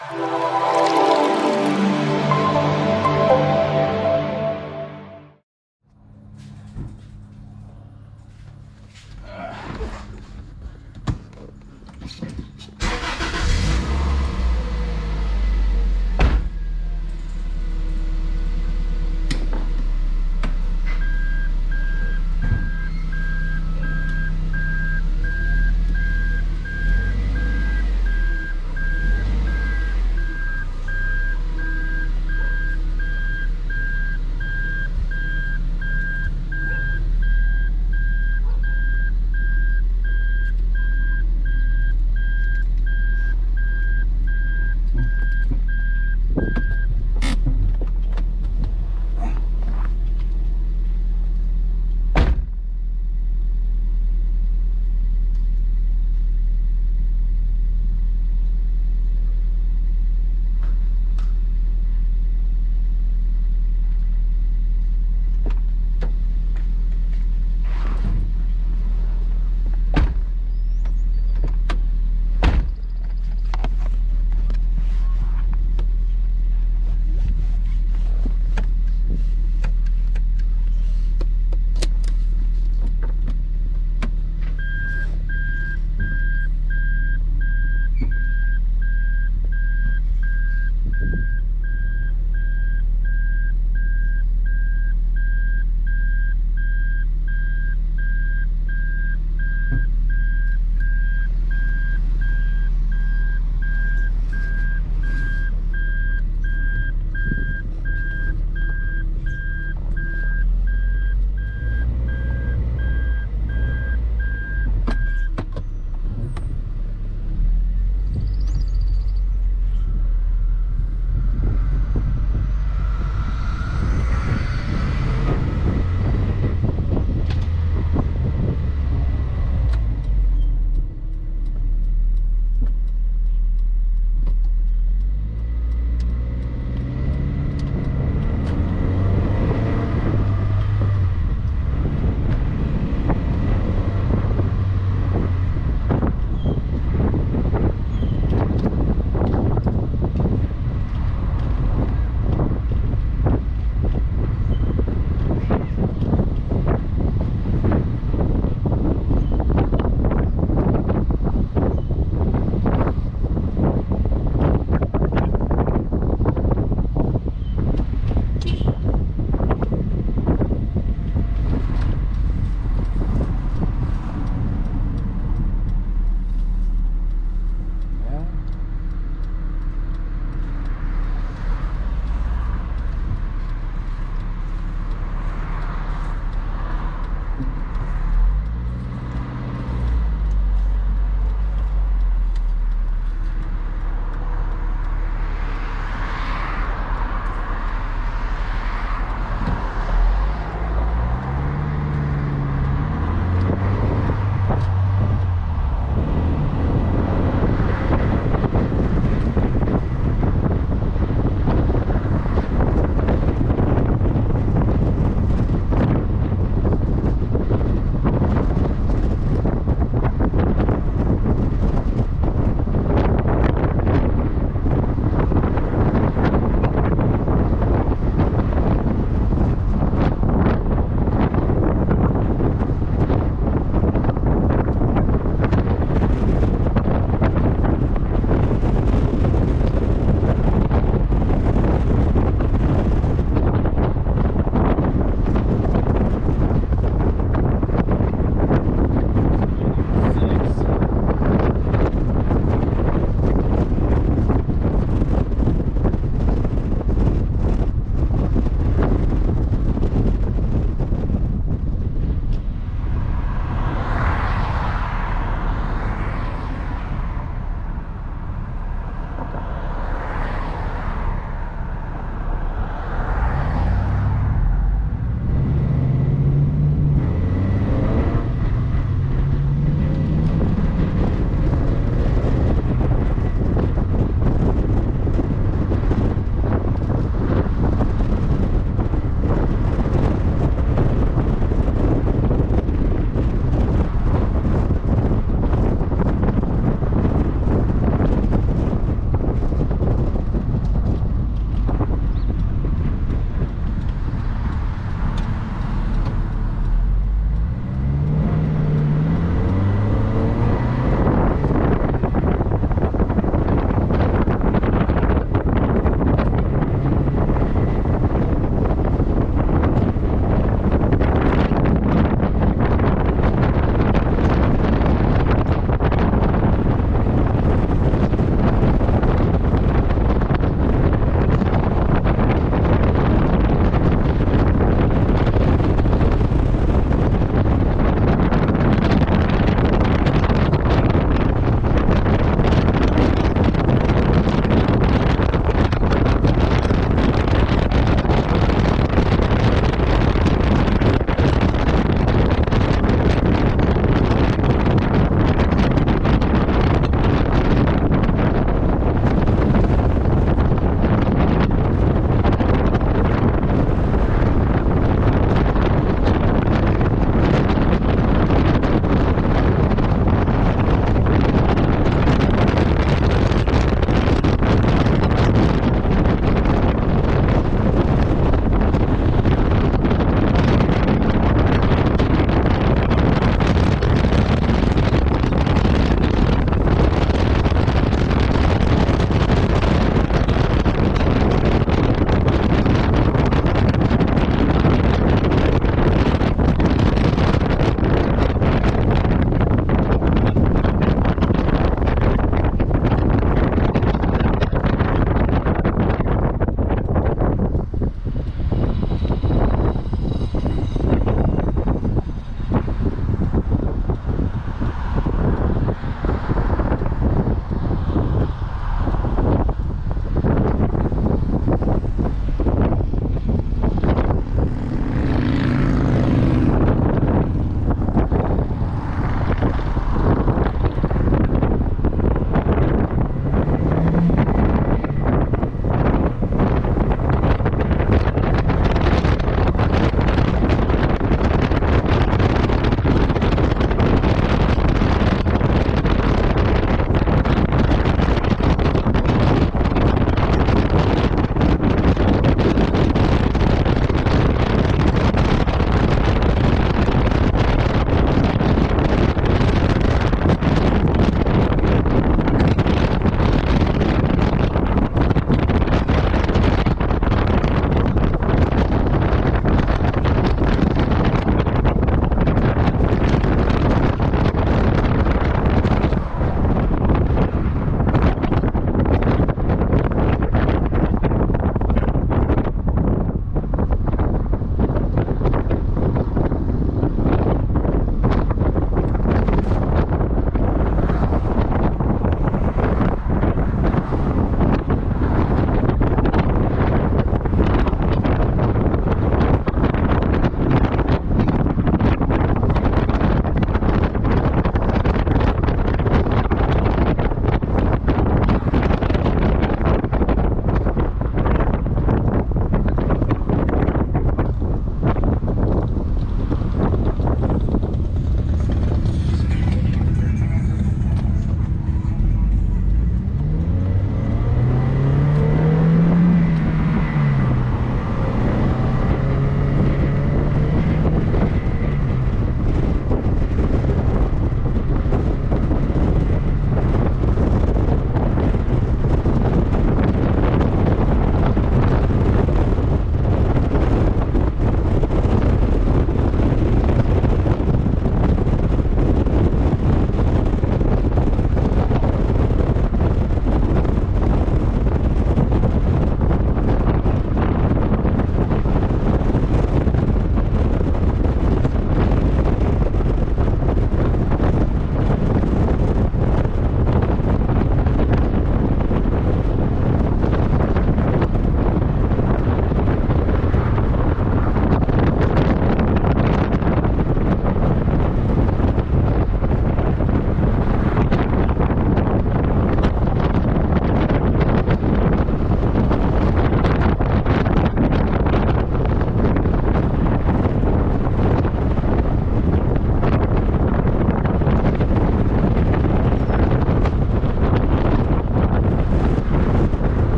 Bye.